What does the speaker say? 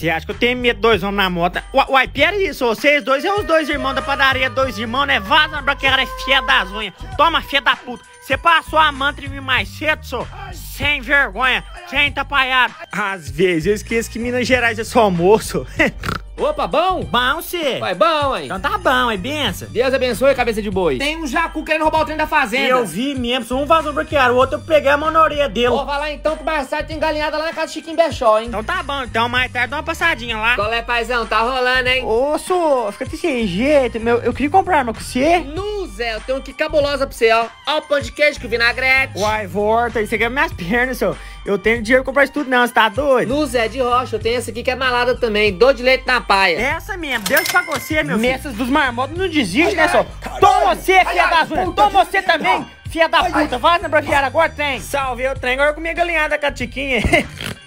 Você acha que eu tenho medo dois homens na moto? Uai, pera isso, vocês dois é os dois irmãos da padaria, dois irmãos, né? Vaza pra que era fia das unhas. Toma, fia da puta. Você passou a mantra em mim mais cedo, só. Sem vergonha, sem tapaiado. Às vezes eu esqueço que Minas Gerais é só almoço. Opa, bom? bom, cê. Vai bom, hein? Então tá bom, é benção. Deus abençoe, cabeça de boi. Tem um jacu querendo roubar o trem da fazenda. Eu vi mesmo, um vazou bloquear, o outro eu peguei a mão na orelha dele. Vou falar então que mais tarde tem galinhada lá na casa do Chiquinho Bechó, hein? Então tá bom, então mais tarde dá uma passadinha lá. Qual é, paizão? Tá rolando, hein? Ô, sô, fica desse jeito, meu. Eu queria comprar uma com você. No Zé, eu tenho que cabulosa pra você, ó. Ó o pão de queijo com vinagrete. Uai, volta, isso aqui é minhas pernas, senhor. Eu tenho dinheiro pra comprar isso tudo não, você tá doido? No Zé de Rocha, eu tenho essa aqui que é malada também. Dor de leite na paia. Essa mesmo, Deus pra você, meu filho. Nessas dos marmotos não desiste, né, só? Toma você, filha das unhas. Toma você também, filha da puta. Vaza pra fiar agora, trem. Salve, eu trem. Agora eu comi a galinhada com a tiquinha.